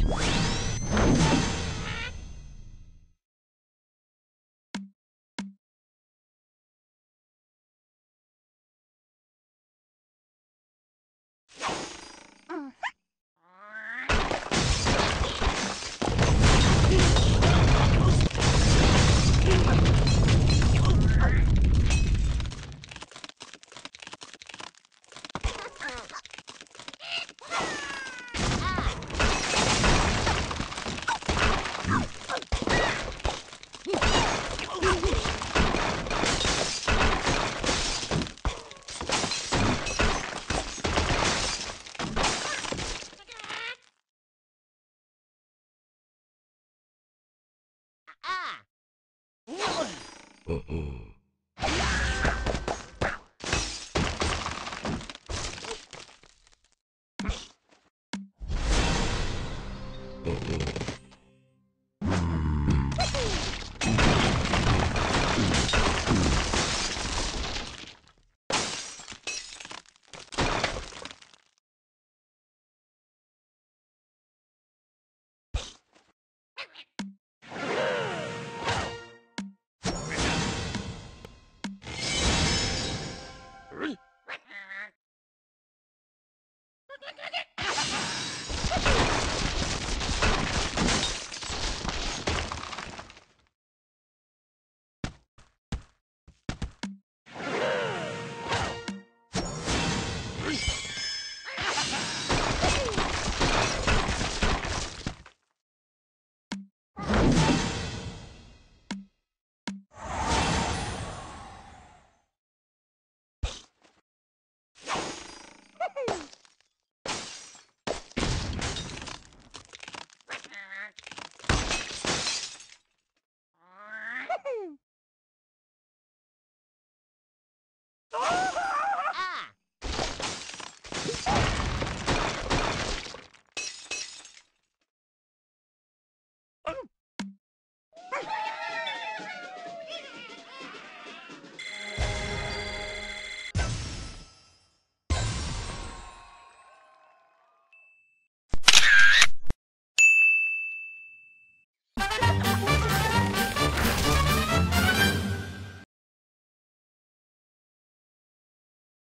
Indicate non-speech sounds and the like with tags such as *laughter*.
Network. you Click, click, click it! Oh! *laughs*